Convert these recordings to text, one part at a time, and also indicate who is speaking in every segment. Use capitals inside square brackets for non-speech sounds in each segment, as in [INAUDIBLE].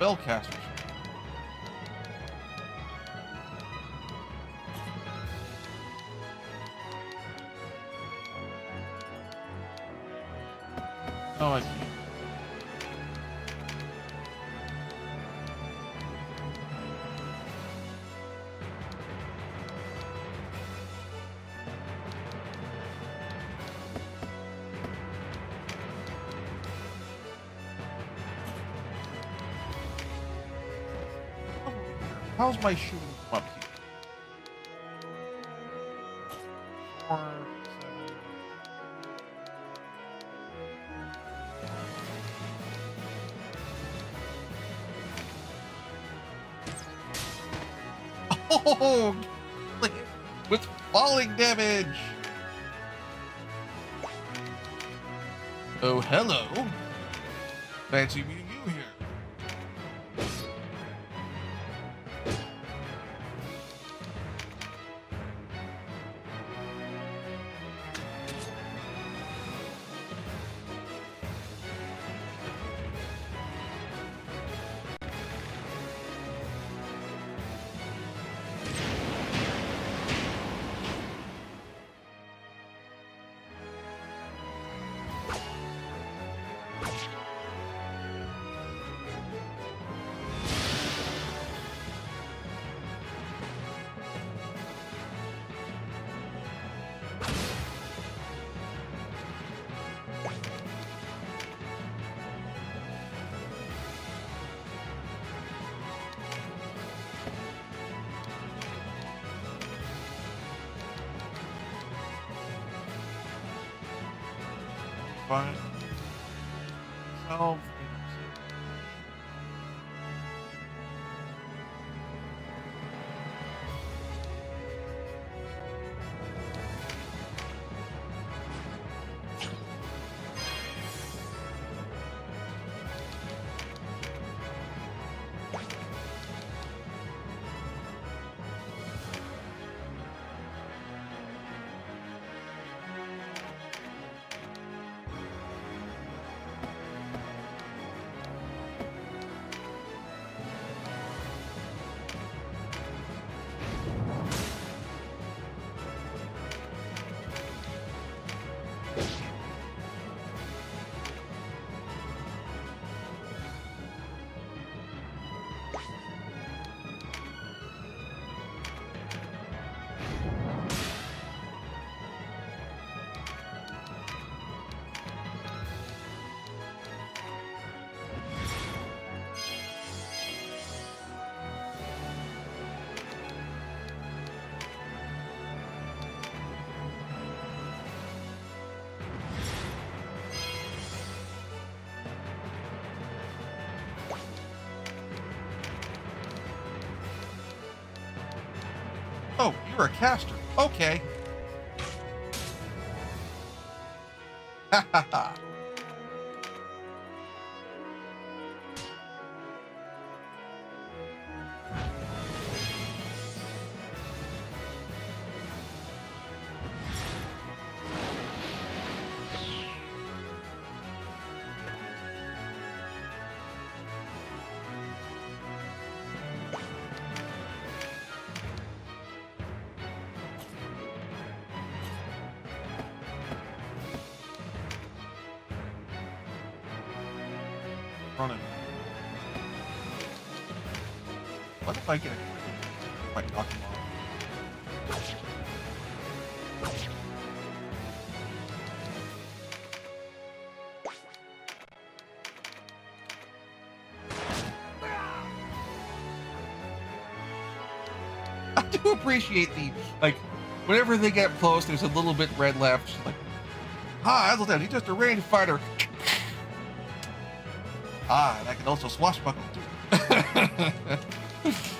Speaker 1: spellcaster. Oh, I see. My shooting up here? Oh, [LAUGHS] with falling damage. Oh, hello. Fancy meeting Fine. You're a caster. Okay. Running. What if I get a knock him off? I do appreciate the like whenever they get close, there's a little bit red left. Like, ah, Azelstan, he's just a range fighter. Ah, and I can also swashbuckle too. [LAUGHS]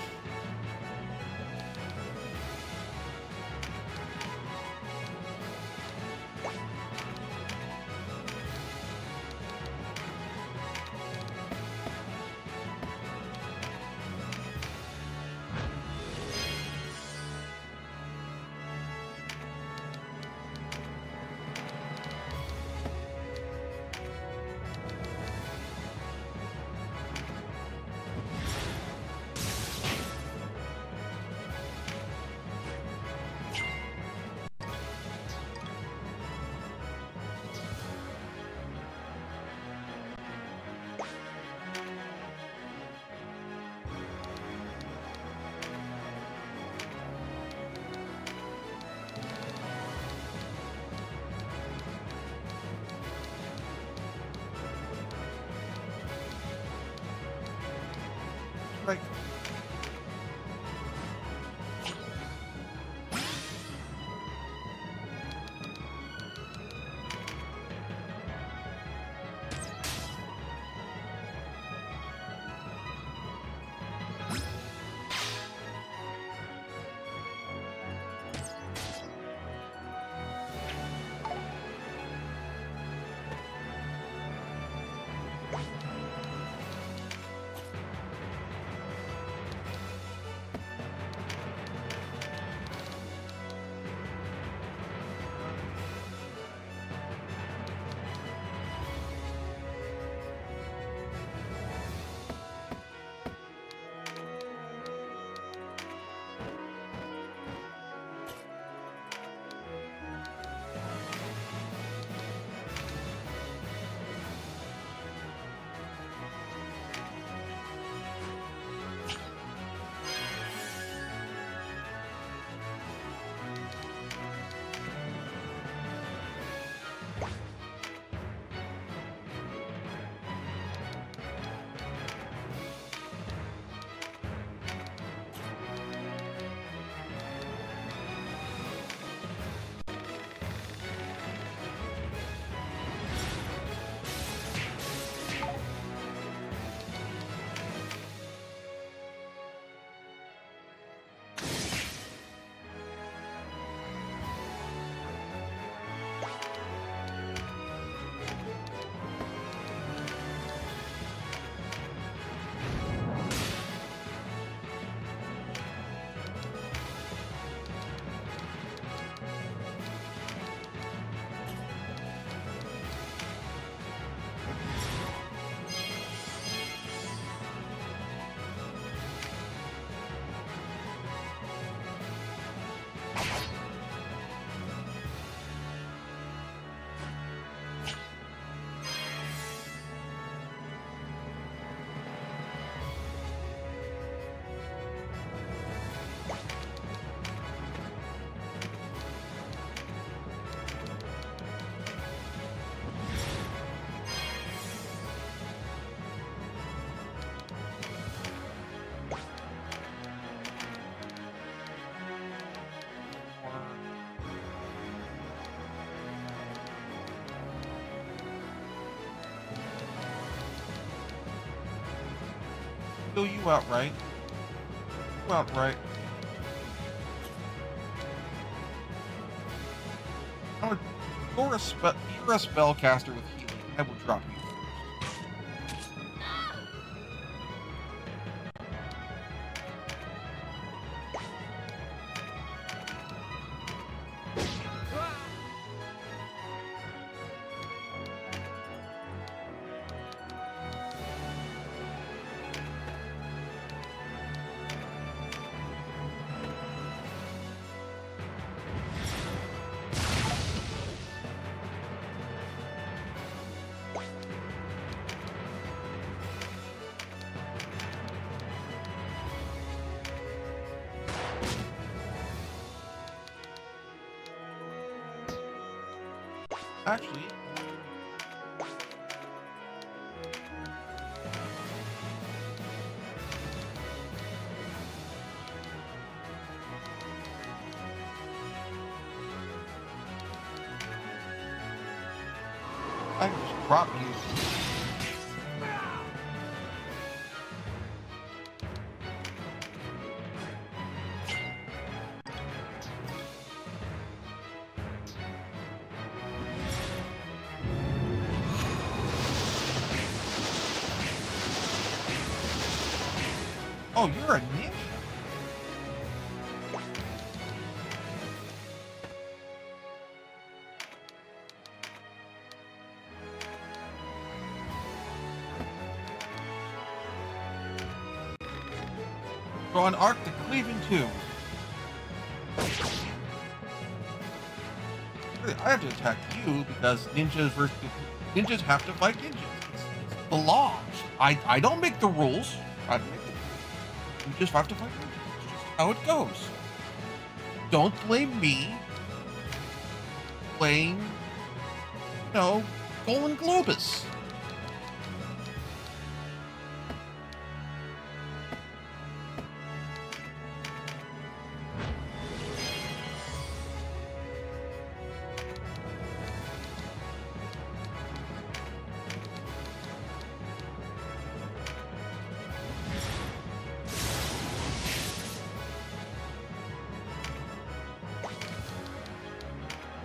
Speaker 1: Kill you outright. You outright. I would, you're a, spe- you're a spellcaster with healing. I will drop you Actually, Oh, you're a ninja. Draw an arc to cleave in two. I have to attack you because ninjas versus ninjas have to fight ninjas. It's, it's the law. I I don't make the rules. I make just have to just how it goes. Don't blame me. Blame, you know, Golden Globus.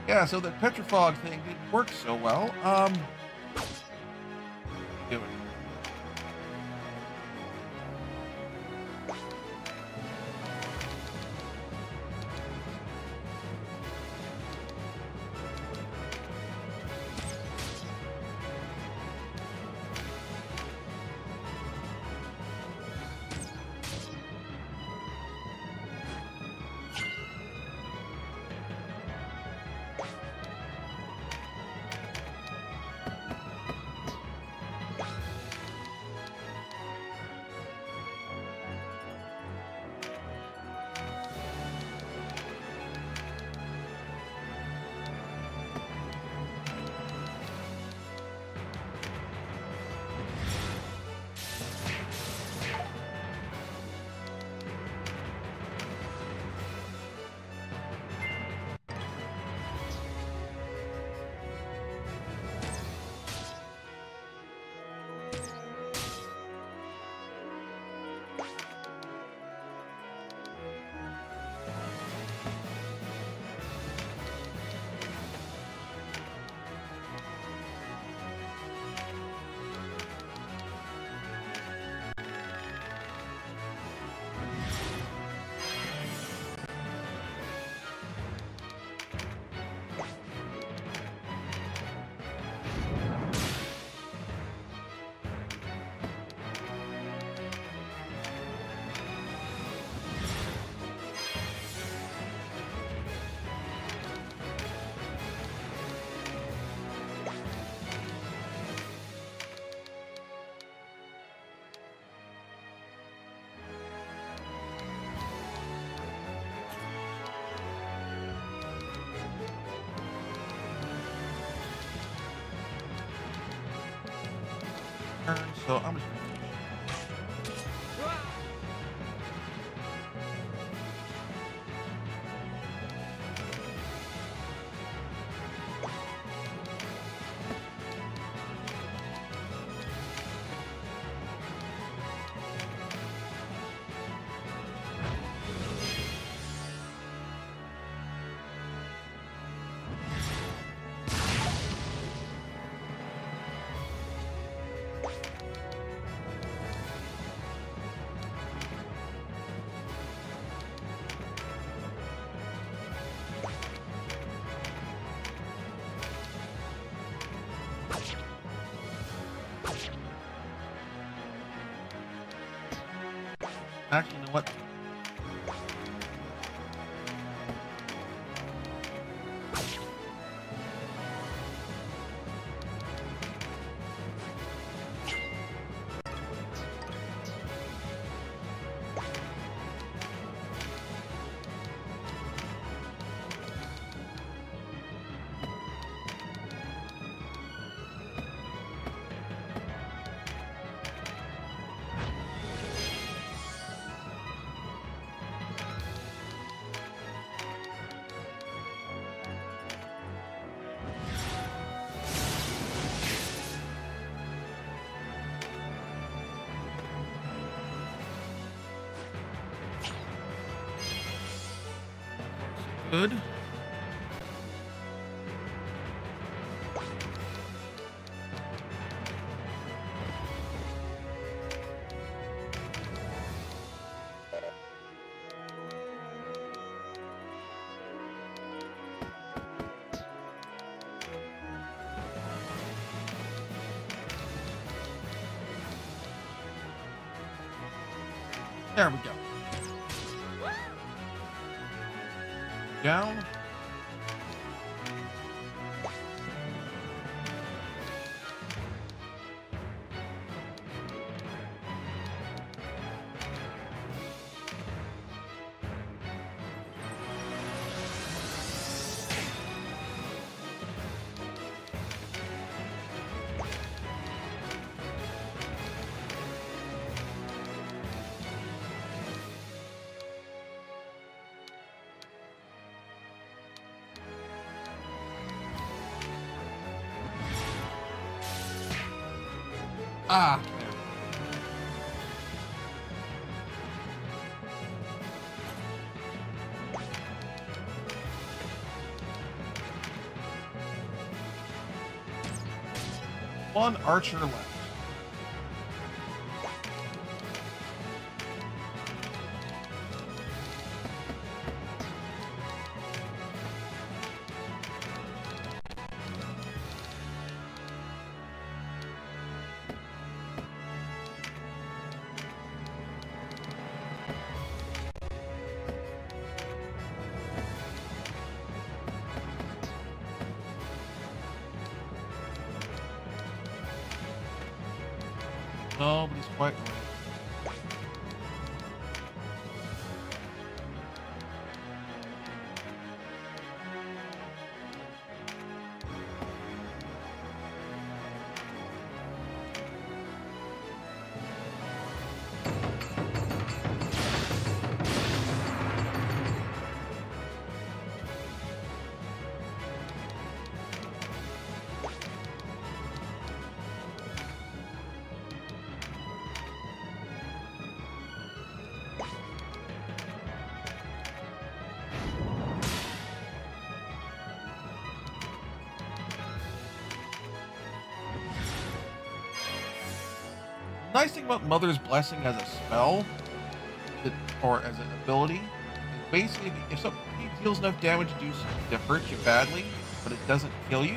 Speaker 1: Yeah, so the Petrifog thing didn't work so well. Um, so I'm just what? Good. There we go. Down. One archer left. Nice thing about Mother's Blessing as a spell, or as an ability, is basically if somebody deals enough damage to do something that hurts you badly, but it doesn't kill you,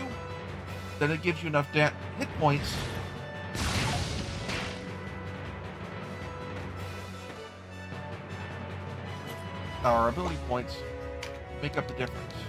Speaker 1: then it gives you enough hit points. Our ability points make up the difference.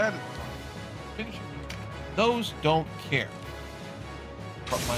Speaker 1: That is fine. Those don't care. But my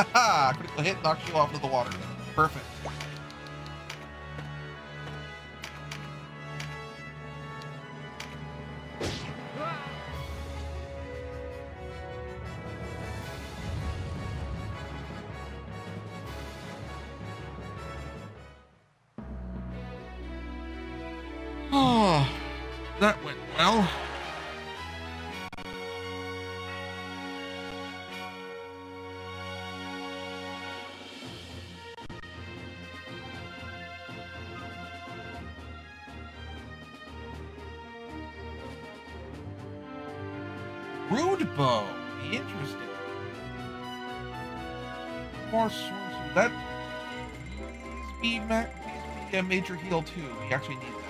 Speaker 1: Haha, [LAUGHS] critical hit knocks you off into the water. Perfect. Sources. That please be a major heal too. We actually need that.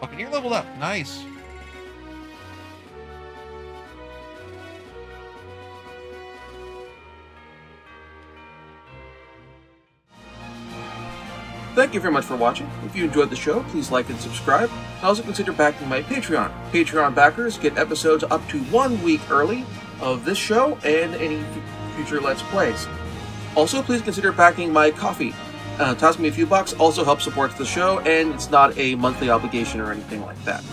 Speaker 1: Buccaneer leveled up. Nice.
Speaker 2: Thank you very much for watching. If you enjoyed the show, please like and subscribe. Also consider backing my Patreon. Patreon backers get episodes up to one week early of this show and any future Let's Plays. Also, please consider backing my Ko-fi. Uh, toss me a few bucks also helps support the show, and it's not a monthly obligation or anything like that.